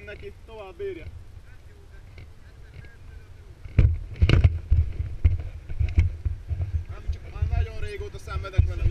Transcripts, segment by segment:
Jön neki, tovább bírja. Nem csak már nagyon régóta szenvedek vele.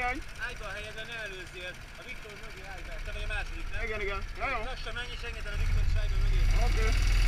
Állj be a helyedre, ne előzzél. A Viktor mögé be. Te vagy a második, nem? Igen, igen. Ja, jó. Lassan menj és engedd el a Viktor Sájba mögé. Oké.